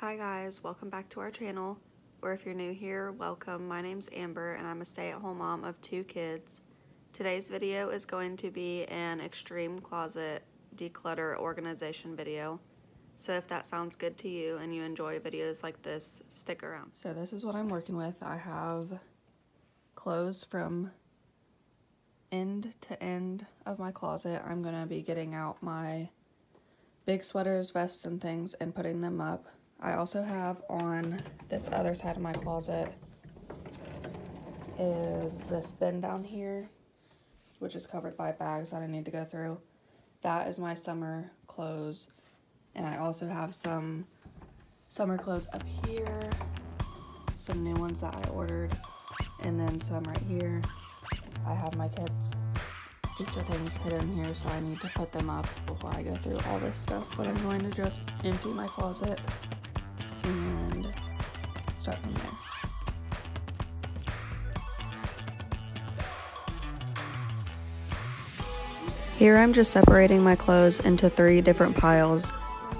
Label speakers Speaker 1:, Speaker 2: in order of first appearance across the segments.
Speaker 1: Hi guys, welcome back to our channel. Or if you're new here, welcome. My name's Amber and I'm a stay-at-home mom of two kids. Today's video is going to be an extreme closet declutter organization video. So if that sounds good to you and you enjoy videos like this, stick around. So this is what I'm working with. I have clothes from end to end of my closet. I'm going to be getting out my big sweaters, vests, and things and putting them up. I also have on this other side of my closet is this bin down here, which is covered by bags that I need to go through. That is my summer clothes. And I also have some summer clothes up here, some new ones that I ordered, and then some right here. I have my kids' feature things hidden here, so I need to put them up before I go through all this stuff. But I'm going to just empty my closet and start from there. Here I'm just separating my clothes into three different piles.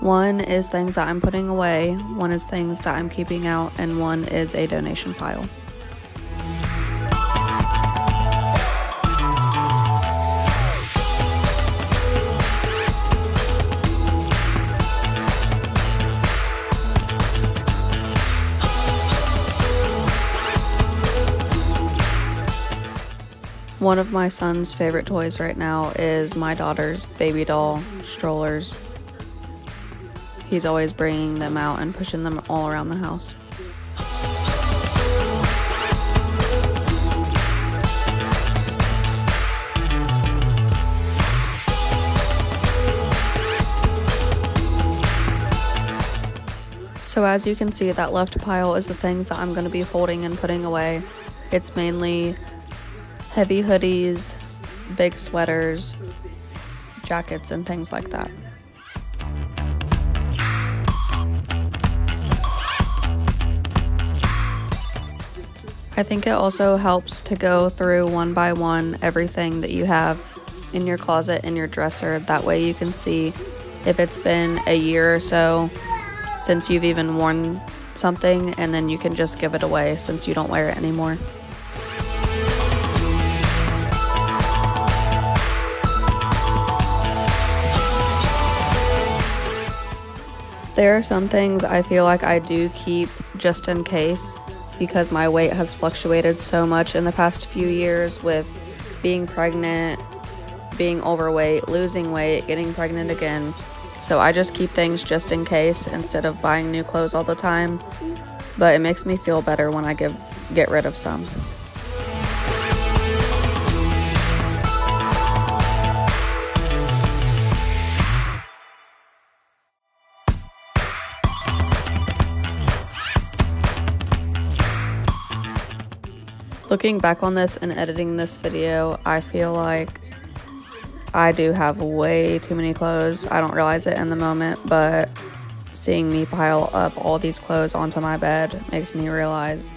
Speaker 1: One is things that I'm putting away, one is things that I'm keeping out, and one is a donation pile. One of my son's favorite toys right now is my daughter's baby doll strollers. He's always bringing them out and pushing them all around the house. So as you can see, that left pile is the things that I'm going to be folding and putting away. It's mainly heavy hoodies, big sweaters, jackets, and things like that. I think it also helps to go through one by one everything that you have in your closet in your dresser. That way you can see if it's been a year or so since you've even worn something, and then you can just give it away since you don't wear it anymore. There are some things I feel like I do keep just in case because my weight has fluctuated so much in the past few years with being pregnant, being overweight, losing weight, getting pregnant again. So I just keep things just in case instead of buying new clothes all the time. But it makes me feel better when I give get rid of some. Looking back on this and editing this video, I feel like I do have way too many clothes. I don't realize it in the moment, but seeing me pile up all these clothes onto my bed makes me realize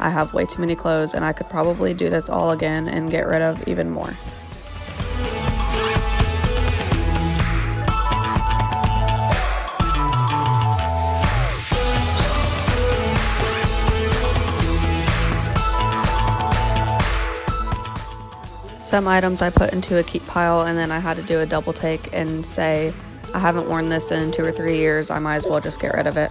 Speaker 1: I have way too many clothes and I could probably do this all again and get rid of even more. Some items I put into a keep pile and then I had to do a double take and say, I haven't worn this in two or three years, I might as well just get rid of it.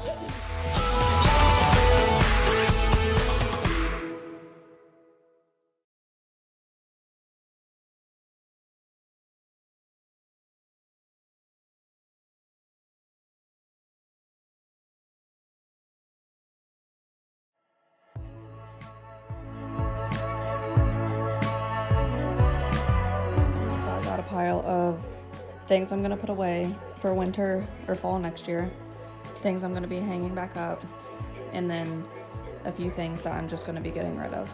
Speaker 1: Things I'm to put away for winter or fall next year, things I'm to be hanging back up, and then a few things that I'm just to be getting rid of.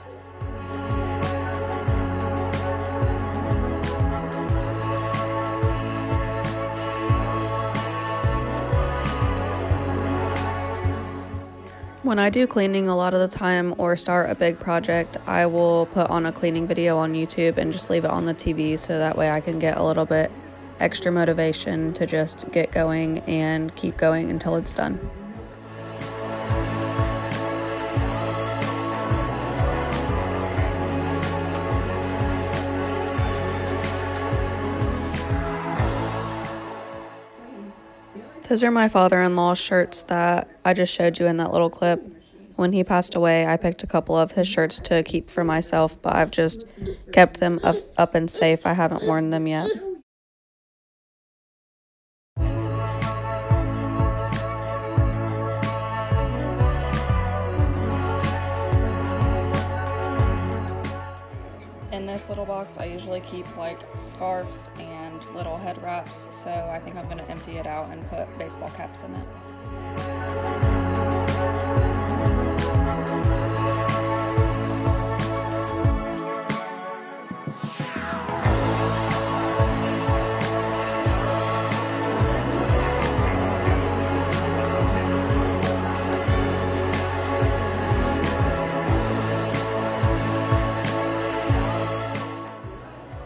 Speaker 1: When I do cleaning a lot of the time or start a big project, I will put on a cleaning video on YouTube and just leave it on the TV so that way I can get a little bit extra motivation to just get going and keep going until it's done. Those are my father in law's shirts that I just showed you in that little clip. When he passed away, I picked a couple of his shirts to keep for myself, but I've just kept them up, up and safe. I haven't worn them yet. This little box, I usually keep like scarves and little head wraps, so I think I'm going to empty it out and put baseball caps in it.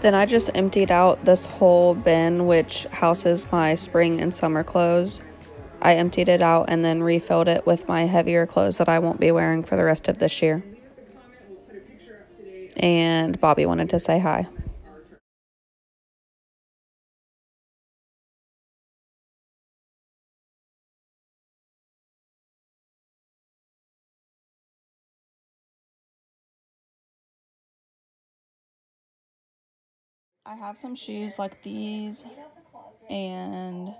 Speaker 1: Then I just emptied out this whole bin, which houses my spring and summer clothes. I emptied it out and then refilled it with my heavier clothes that I won't be wearing for the rest of this year. And Bobby wanted to say hi. I have some shoes like these and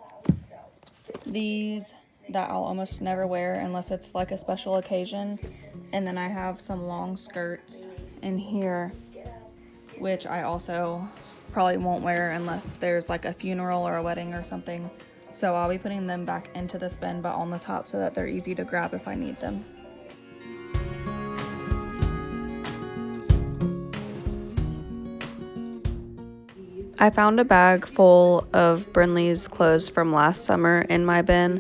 Speaker 1: these that I'll almost never wear unless it's like a special occasion. And then I have some long skirts in here, which I also probably won't wear unless there's like a funeral or a wedding or something. So I'll be putting them back into this bin, but on the top so that they're easy to grab if I need them. I found a bag full of Brinley's clothes from last summer in my bin,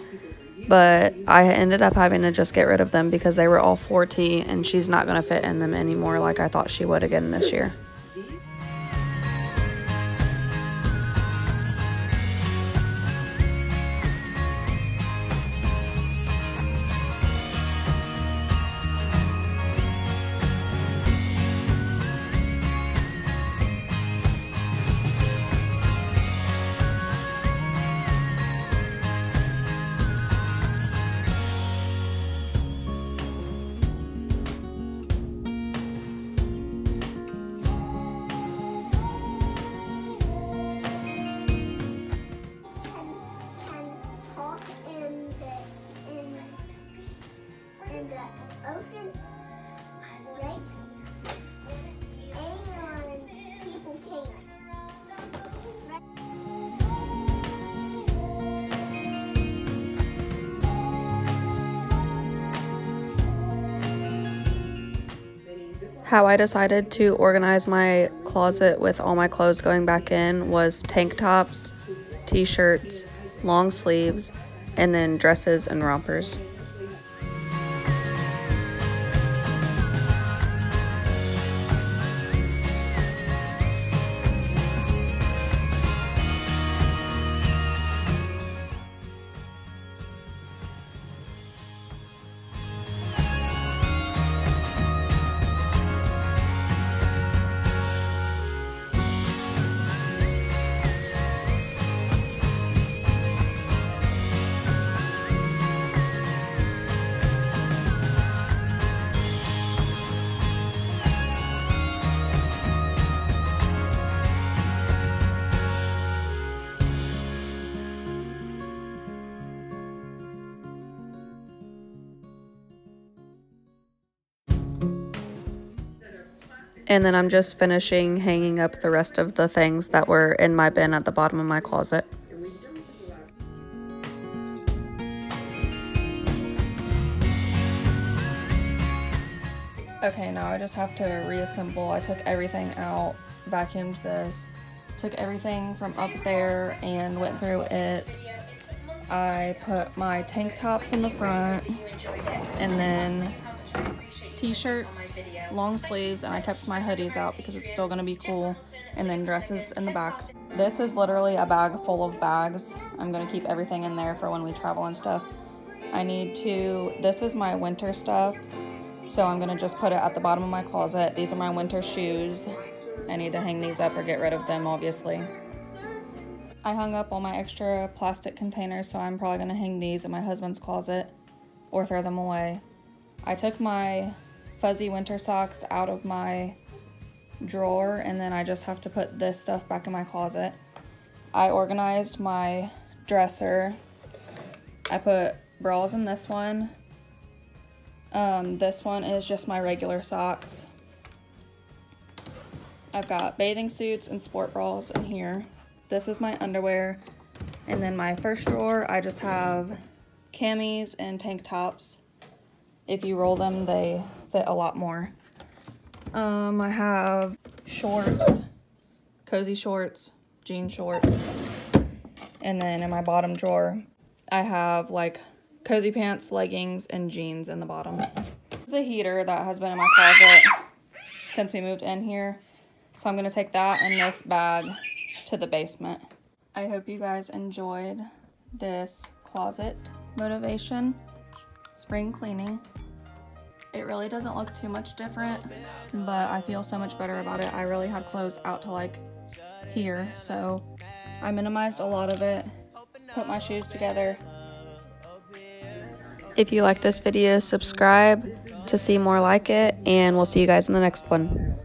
Speaker 1: but I ended up having to just get rid of them because they were all 4T and she's not going to fit in them anymore like I thought she would again this year.
Speaker 2: Ocean, right?
Speaker 1: How I decided to organize my closet with all my clothes going back in was tank tops, t shirts, long sleeves, and then dresses and rompers. And then I'm just finishing hanging up the rest of the things that were in my bin at the bottom of my closet. Okay, now I just have to reassemble. I took everything out, vacuumed this, took everything from up there and went through it. I put my tank tops in the front and then t-shirts, long sleeves, and I kept my hoodies out because it's still gonna be cool, and then dresses in the back. This is literally a bag full of bags. I'm gonna keep everything in there for when we travel and stuff. I need to, this is my winter stuff, so I'm gonna just put it at the bottom of my closet. These are my winter shoes. I need to hang these up or get rid of them, obviously. I hung up all my extra plastic containers, so I'm probably going to hang these in my husband's closet or throw them away. I took my fuzzy winter socks out of my drawer and then I just have to put this stuff back in my closet. I organized my dresser. I put bras in this one. Um, this one is just my regular socks. I've got bathing suits and sport bras in here. This is my underwear. And then my first drawer, I just have camis and tank tops. If you roll them, they fit a lot more. Um, I have shorts, cozy shorts, jean shorts. And then in my bottom drawer, I have like cozy pants, leggings, and jeans in the bottom. Is a heater that has been in my closet since we moved in here. So I'm to take that and this bag to the basement. I hope you guys enjoyed this closet motivation spring cleaning. It really doesn't look too much different, but I feel so much better about it. I really had clothes out to like here, so I minimized a lot of it, put my shoes together. If you like this video, subscribe to see more like it, and we'll see you guys in the next one.